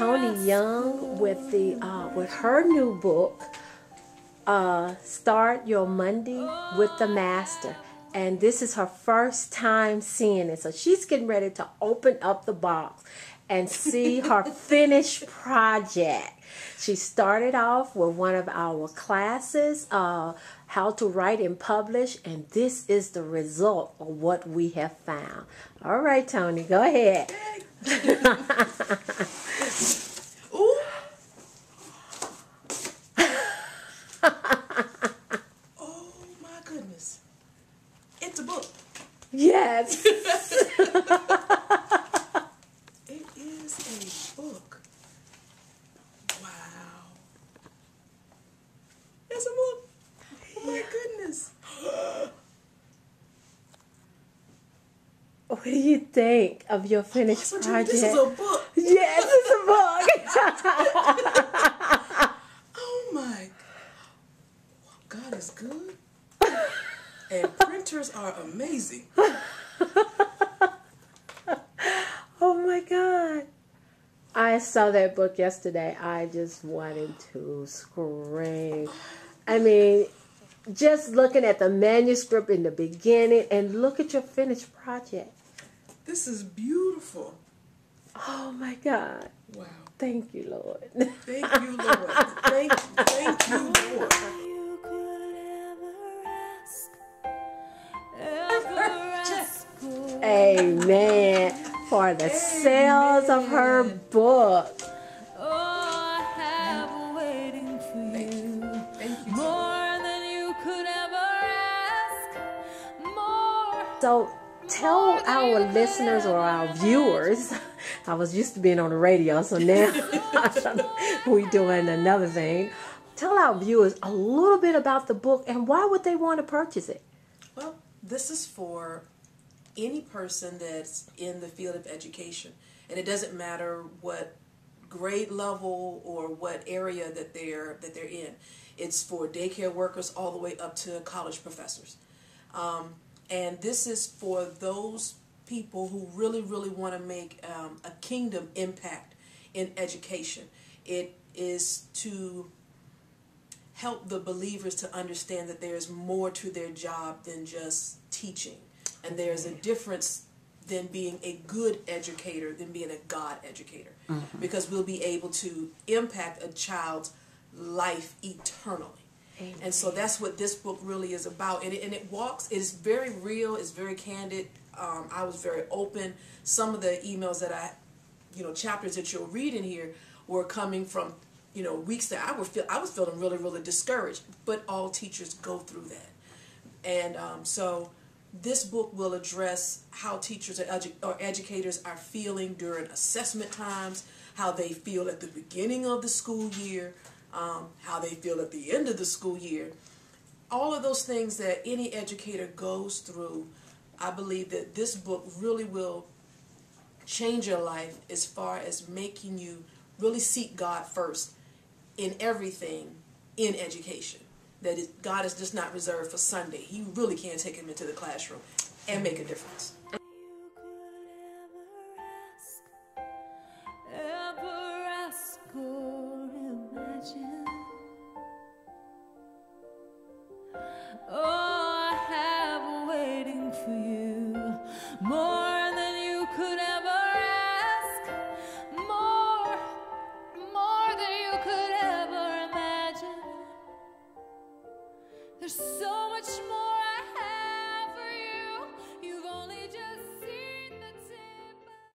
Toni Young with the uh, with her new book, uh, "Start Your Monday with the Master." And this is her first time seeing it, so she's getting ready to open up the box and see her finished project. She started off with one of our classes, uh, how to write and publish, and this is the result of what we have found. All right, Toni, go ahead. Ooh. oh my goodness. It's a book. Yes. It is a book. Wow. It's a book. Oh my goodness. What do you think of your finished Judy, project? this is a book. yes, it's a book. Oh my. God. God is good. And printers are amazing. oh my god. I saw that book yesterday. I just wanted to scream. I mean, just looking at the manuscript in the beginning and look at your finished project. This is beautiful. Oh my God. Wow. Thank you, Lord. Thank you, Lord. Thank, thank you, Lord. you could ever ask, ever ask for. Amen. For the sales of her book. Oh, I have waiting for you. Thank you. More than you could ever ask. More. So tell our listeners or our viewers. I was used to being on the radio, so now we're doing another thing. Tell our viewers a little bit about the book and why would they want to purchase it? Well, this is for any person that's in the field of education, and it doesn't matter what grade level or what area that they're that they're in. It's for daycare workers all the way up to college professors, um, and this is for those people who really, really want to make um, a kingdom impact in education. It is to help the believers to understand that there's more to their job than just teaching. And there's a difference than being a good educator than being a God educator. Because we'll be able to impact a child's life eternally. And so that's what this book really is about. And it, and it walks, it is very real, it's very candid. Um, I was very open. Some of the emails that I, you know, chapters that you'll read in here were coming from, you know, weeks that I were feel I was feeling really, really discouraged. But all teachers go through that. And um, so this book will address how teachers or, edu- or educators are feeling during assessment times, how they feel at the beginning of the school year, um, how they feel at the end of the school year. All of those things that any educator goes through, I believe that this book really will change your life as far as making you really seek God first in everything in education. That God is just not reserved for Sunday. He really can take him into the classroom and make a difference. There's so much more.